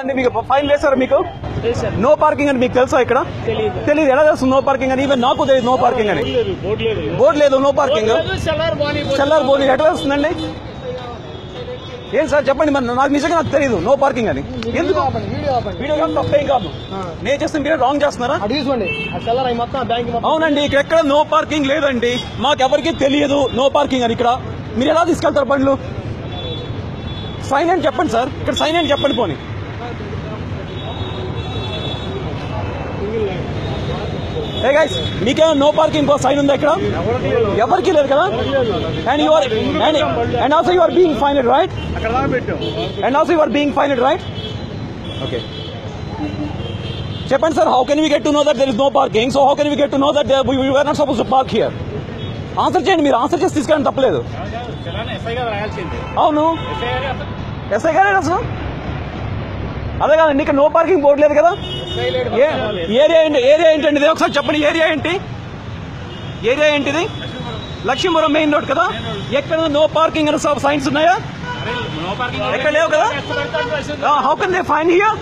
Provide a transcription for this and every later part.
అండి మీకు ఫైన్ వేశారు మీకు? నో పార్కింగ్ అని మీకు తెలుసా ఇక్కడ? తెలీదు. తెలియదు ఎలా తెలుస్తుంది నో పార్కింగ్ అని? ఈవెన్ నాకు తెలియదు నో పార్కింగ్ అని. బోర్డు లేదు నో పార్కింగ్ సెల్లార్ బోర్డు ఎట్లా వస్తుందండి? ఏం సార్ చెప్పండి మరి నాకు నిజంగా నాకు తెలియదు నో పార్కింగ్ అని. ఎందుకు? వీడియో కాదు తప్పేం కాదు. నేను చేస్తే మీరు రాంగ్ చేస్తున్నారా? అవునండి ఇక్కడ ఎక్కడ నో పార్కింగ్ లేదండి. మాకెవరికి తెలియదు నో పార్కింగ్ అని ఇక్కడ. మీరు ఎలా తీసుకెళ్తారు బండ్లు? సైన్ అని చెప్పండి సార్. ఇక్కడ సైన్ అని చెప్పండి పోనీ. ఏ గైస్ మీకేమైనా నో పార్కింగ్ సైన్ ఉందా ఇక్కడ? ఎవరికి లేదు కదా? And you are and and also you are being fined right and also you are being fined right okay చెప్పండి sir how can we get to know that there is no parking so how can we get to know that we are not suppose to park here answer చేయండి మీరు answer చేసి తీసుకెళ్ళండి తప్పలేదు. అవును. SI గారు SI గారే అసలు అదే కాదండి ఇక్కడ నో పార్కింగ్ బోర్డు లేదు కదా? ఏరియా ఏంటి ఏరియా ఏంటండి ఇది? ఒకసారి చెప్పండి ఏరియా ఏంటి? ఏరియా ఏంటిది? లక్ష్మీపురం మెయిన్ రోడ్ కదా? ఎక్కడ నో పార్కింగ్ అని సైన్స్ ఉన్నాయా? ఎక్కడ లేవు కదా? How can they fine here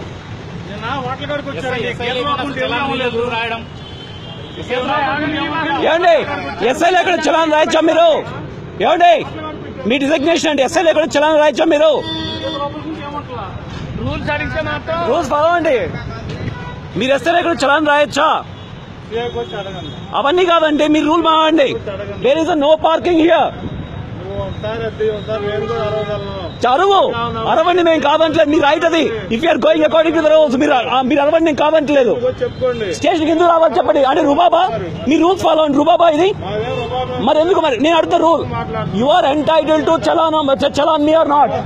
ఏమండి ఎస్ఐలు ఎక్కడ చలాన్ రాయచ్చా మీరు? ఏమండి మీ డిసిగ్నేషన్ అండి ఎస్ఐలు ఎక్కడ చలాన్ రాయచ్చా మీరు? రూల్స్ అడిగితే మాత్రం రూల్స్ ఫాలో అండి మీరు ఎస్ఐ ఇక్కడ చలాన్ రాయొచ్చా? అవన్నీ కాదండి మీరు rule మావండి. There is no parking here నువ్వు చరువు అరవండి మేము కావట్లేదు మీరు రైట్ అది if you're going according to the rules మీరు మీరు అరవండి నేను కావట్లేదు స్టేషన్ ఎందుకు రావాలి చెప్పండి. అంటే రుబాబా మీ రూల్స్ ఫాలో అండి రుబాబా ఇది? మరి ఎందుకు మరి? నేను అడుగుతా rule. You are entitle to challan challan me are not.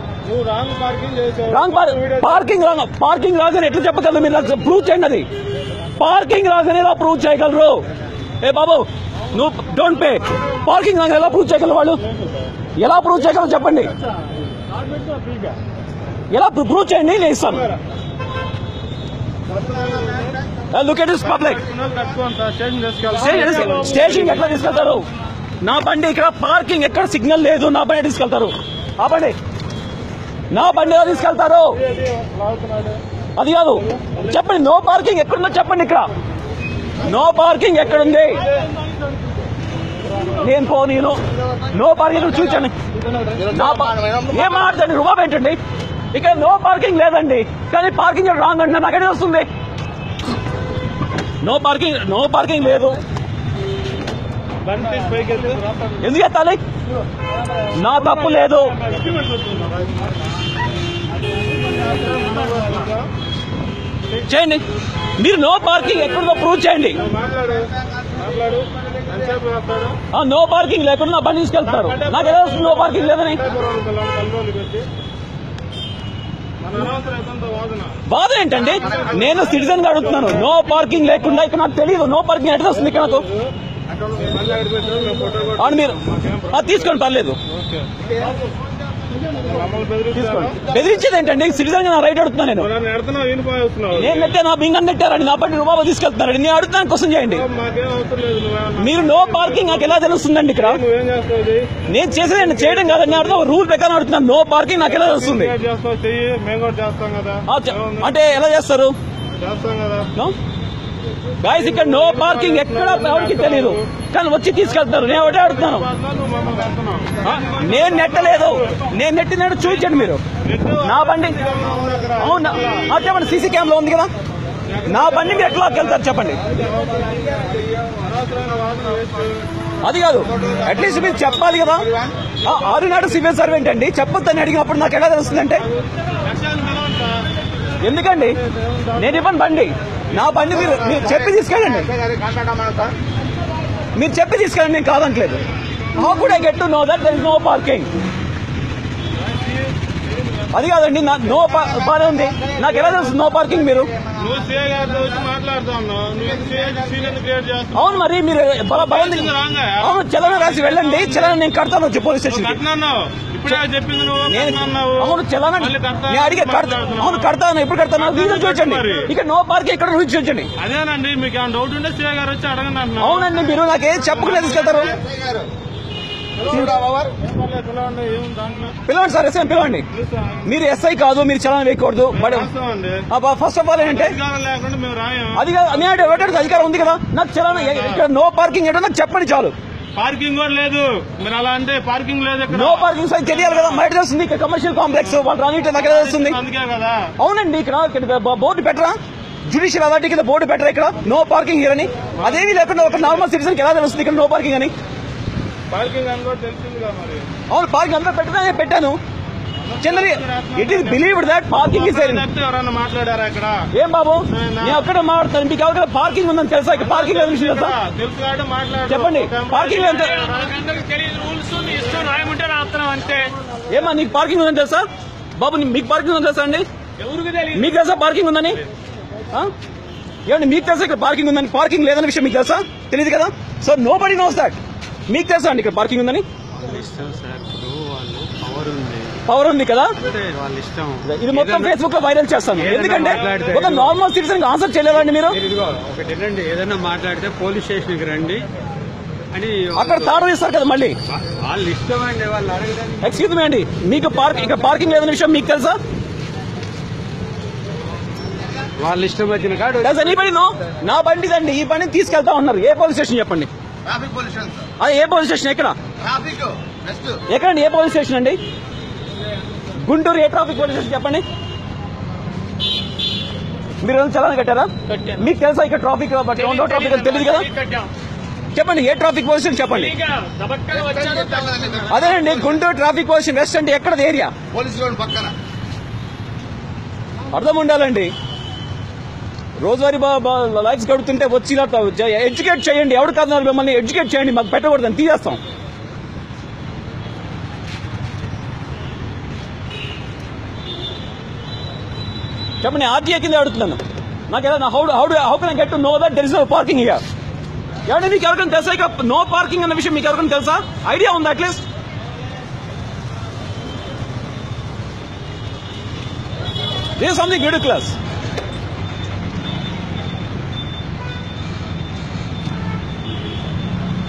Wrong parking wrong parking wrong parking రాగానే ఎట్లా చెప్పగలరు మీరు? నాకు ప్రూవ్ చేయండి అది. పార్కింగ్ రాగానే ఎలా ప్రూవ్ చేయగలరు? ఏ బాబు నువ్వు డోంట్ పే పార్కింగ్ రాగానే ఎలా ప్రూవ్ చేయగలరు వాళ్ళు? ఎలా ప్రూవ్ చేయగలరు చెప్పండి. ఎలా ప్రూవ్ చేయండి నేను ఇస్తాను. Look at is public station ఎట్లా తీసుకెళ్తారు? నా బండి ఇక్కడ పార్కింగ్ ఎక్కడ సిగ్నల్ లేదు నా బండి తీసుకెళ్తారు? ఆ బండి నా బండి ఎలా తీసుకెళ్తారు? అది కాదు. చెప్పండి నో పార్కింగ్ ఎక్కడుందో చెప్పండి ఇక్కడ. నో పార్కింగ్ ఎక్కడుంది? నేను పో నేను. నో పార్కింగ్ చూచండి ఏం మాట్లాడండి రుబాబ్ ఏంటండి? ఇక్కడ నో పార్కింగ్ లేదండి. కానీ పార్కింగ్ రాంగ్ అంటే నాకు ఎక్కడ వస్తుంది? నో పార్కింగ్ నో పార్కింగ్ లేదు. ఎందుకు ఎత్తాలి? నా తప్పు లేదు. చేయండి. మీరు నో పార్కింగ్ ఎక్కడుందో ప్రూవ్ చేయండి. ఆ నో పార్కింగ్ లేకుండా నా బండి తీసుకెళ్తారు. నాకు ఎలా వస్తుంది నో పార్కింగ్ లేదని? బాధ ఏంటండి? నేను సిటిజన్గా అడుగుతున్నాను. నో పార్కింగ్ లేకుండా ఇక్కడ నాకు తెలియదు నో పార్కింగ్ ఎట్లా వస్తుంది ఇక్కడ నాకు? అవును మీరు తీసుకోండి పర్లేదు. బెదిరించేది ఏంటండి? సిటిజన్ నా రైట్ అడుగుతున్నాను నేను. నేను నెట్టే నా బింగ నెట్టారండి. నా బండి రూబాబా తీసుకెళ్తున్నారండి నేను అడుగుతున్నాను క్వశ్చన్ చేయండి. మీరు నో పార్కింగ్ నాకు ఎలా తెలుస్తుందండి ఇక్కడ? నేను చేసేది చేయడం కాదండి. నేను అడుగుతా రూల్ ప్రకారం అడుగుతున్నాను నో పార్కింగ్ నాకు ఎలా తెలుస్తుంది? అంటే ఎలా చేస్తారు? చేస్తాం కదా. నో? గాయస్ ఇక్కడ నో పార్కింగ్ ఎక్కడ ఎవరికి తెలియదు కానీ వచ్చి తీసుకెళ్తారు నేను ఒకటే అడుగుతున్నాను. ఆ, నేను నెట్టలేదు. నేను నెట్టినట్టు చూపించండి మీరు. నా బండి అవునా? చెప్పండి సీసీ క్యామ్లో ఉంది కదా? నా బండి మీరు ఎట్లా వెళ్తారు చెప్పండి. అది కాదు. అట్లీస్ట్ మీరు చెప్పాలి కదా. ఆరునాడు సివిల్ సర్వెంట్ అండి. చెప్పొద్దని అడిగినప్పుడు నాకు ఎలా తెలుస్తుందంటే ఎందుకండి? నేను ఇవ్వను బండి. నా బండి మీరు మీరు చెప్పి తీసుకెళ్ళండి. మీరు చెప్పి తీసుకెళ్ళండి నేను కాదంటలేదు. How could I get to know that there is no parking అది కాదండి నా నో బానే ఉంది. నాకు ఎలా తెలుసు నో పార్కింగ్ మీరు అవును మరి మీరు? అవును చలన రాసి వెళ్ళండి. చలన నేను కడతాను వచ్చి పోలీస్ స్టేషన్ అవును కడతా నేను అడిగే కడతా అవును కడతాను ఎప్పుడు కడతాను రీజన్ చూపించండి మరి. ఇక నో పార్కింగ్ ఎక్కడ రుచి చూపించండి అదేనండి మీకు ఏమైనా డౌట్ ఉంటే సీఏ గారు వచ్చి అడగండి అవునండి మీరు నాకేం చెప్పకుండా తీసుకెళ్తారు? పిలవండి సార్ ఎస్ఐ పిలవండి. మీరు ఎస్ఐ కాదు మీరు చలాన్ వేయకూడదు. బట్ ఫస్ట్ ఆఫ్ ఆల్ ఏంటంటే అది కాదు అధికారం ఉంది కదా? నాకు చలాన్ ఇక్కడ నో పార్కింగ్ ఏంటో నాకు చెప్పండి చాలు. పార్కింగ్ కూడా లేదు. మీరు అలా అంటే పార్కింగ్ లేదు నో పార్కింగ్ సైన్ తెలియాలి కదా. బయట తెలుస్తుంది ఇక్కడ కమర్షియల్ కాంప్లెక్స్ వాళ్ళు రానిట్టు ఎలా తెలుస్తుంది. అందుకే కదా. అవునండి ఇక్కడ బోర్డు పెట్టరా? జుడిషియల్ అథారిటీ కింద బోర్డు పెట్టరా ఇక్కడ? నో పార్కింగ్ హియర్ అని. అదేమీ లేకుండా ఒక నార్మల్ సిటిజన్ ఎలా తెలుస్తుంది ఇక్కడ నో పార్కింగ్ అని? పార్కింగ్ అని కూడా తెలిసింది కదా మరి. అవును పార్కింగ్ అంతా పెట్టినా పెట్టాను. Chandri it is believed that parking is తప్పితే ఎవరన్నా మాట్లాడారా ఇక్కడ ఏం బాబు? నేను ఒక్కడే మాట్లాడతాను. మీకు ఎవరికైనా పార్కింగ్ ఉందని తెలుసా? ఇక్కడ పార్కింగ్ లేదు విషయం తెలుసా తెలుసు? కాబట్టి మాట్లాడు. చెప్పండి. పార్కింగ్ ఎంత మనకందరికి తెలియదు. రూల్స్ నీ ఇష్టం రాయమంటే రాస్తున్నాం అంతే. ఏమా నీకు పార్కింగ్ ఉందని తెలుసా? బాబు మీకు పార్కింగ్ ఉందని తెలుసా అండి? ఎవరికి తెలియదు? మీకు తెలుసా పార్కింగ్ ఉందని? ఆ? ఏమండి మీకు తెలుసా ఇక్కడ పార్కింగ్ ఉందని? పార్కింగ్ లేదన్న విషయం మీకు తెలుసా? తెలియదు కదా? So nobody knows that మీకు తెలుసా అండి ఇక్కడ పార్కింగ్ ఉందని ఇష్టం సార్ ఇప్పుడు వాళ్ళు పవర్ ఉంది. కదా? అంటే వాళ్ళ ఇష్టం. ఇది మొత్తం ఫేస్బుక్లో వైరల్ చేస్తాను. ఎందుకంటే ఒక నార్మల్ సిటిజన్ ఆన్సర్ చేయలేదండి మీరు? ఒకటి ఏదైనా మాట్లాడితే పోలీస్ స్టేషన్కి రండి అని అక్కడ తాడు తీస్తారు కదా మళ్ళీ? అండి ఎక్స్క్యూజ్ మీ అండి. మీకు పార్క్ ఇక్కడ పార్కింగ్ లేదన్న విషయం మీకు తెలుసా? వాళ్ళ ఇష్టం వచ్చిన కాడు ఎనీబడి నో నా బండిదండి ఈ బండిని తీసుకెళ్తా ఉన్నారు. ఏ పోలీస్ స్టేషన్ చెప్పండి? ఏ పోలీస్ స్టేషన్? ఎక్కడ? ఎక్కడండి? ఏ పోలీస్ స్టేషన్ అండి? గుంటూరు ఏ ట్రాఫిక్ పోలీస్ స్టేషన్ చెప్పండి. మీరు చలానా కట్టారా. మీకు తెలుసా ఇక్కడ ట్రాఫిక్ ట్రాఫిక్ తెలియదు కదా? చెప్పండి ఏ ట్రాఫిక్ పోలీస్ స్టేషన్ చెప్పండి? అదేనండి గుంటూరు ట్రాఫిక్ పోలీస్ వెస్ట్ అంటే ఎక్కడ ఏరియా? పోలీస్ రోడ్ పక్కన. అర్థం ఉండాలండి. రోజువారీ లైఫ్స్ గడుపుతుంటే వచ్చి ఎడ్యుకేట్ చేయండి. ఎవరు కాదు మిమ్మల్ని ఎడ్యుకేట్ చేయండి. మాకు పెట్టకూడదని తీసేస్తాం. చెప్పండి ఆర్టీఏ కింద అడుగుతున్నాను. నాకు ఏదైనా how how how can get to know that there is parking here? ఏమంటే మీకు ఎవరికైనా తెలుసా? ఇక్కడ నో పార్కింగ్ అన్న విషయం మీకు ఎవరికైనా తెలుసా? ఐడియా ఉందా at least this is something ridiculous.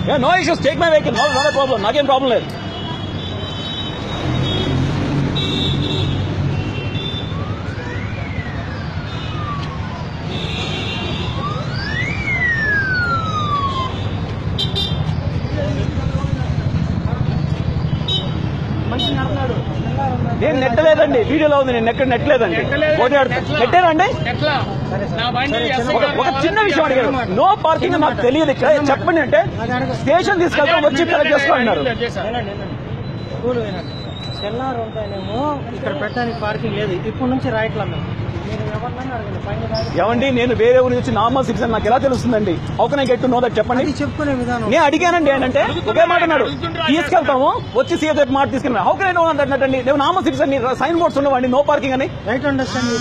Yeah, no issues. Take my vehicle. No, not a problem. నాకేం ప్రాబ్లం లేదు నెట్టలేదండి వీడియోలో ఉంది నేను ఎక్కడ నెట్టలేదండి. నెట్టారండి ఒక చిన్న విషయం అడిగారు నో పార్కింగ్ నాకు తెలియదు ఇక్కడ చెప్పండి అంటే స్టేషన్ తీసుకెళ్తాం వచ్చి కలెక్ట్ తెల్లారు ఉంటానేమో ఇక్కడ పెట్టడానికి పార్కింగ్ లేదు ఇప్పటి నుంచి రాయట్లా మేము ఏమండి నేను వేరే ఊరి నుంచి నార్మల్ సిటిజన్ నాకు ఎలా తెలుస్తుందండి? ఒక గెట్ టు నో దట్ చెప్పండి. అది చెప్పుకునే విధానం. నేను అడిగానండి ఏంటంటే ఒకే మాట అన్నాడు తీసుకెళ్తాము వచ్చి సీఎం రేపు మాట తీసుకెళ్ళి హౌ కెన్ నో అన్నట్టండి. నేను నార్మల్ సిటిజన్ సైన్ బోర్డ్స్ ఉన్నవండి నో పార్కింగ్ అని. Right understand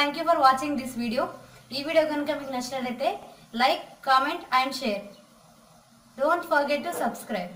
thank you for watching this video ఈ వీడియో కనుక మీకు నచ్చినట్లయితే like comment and share don't forget to subscribe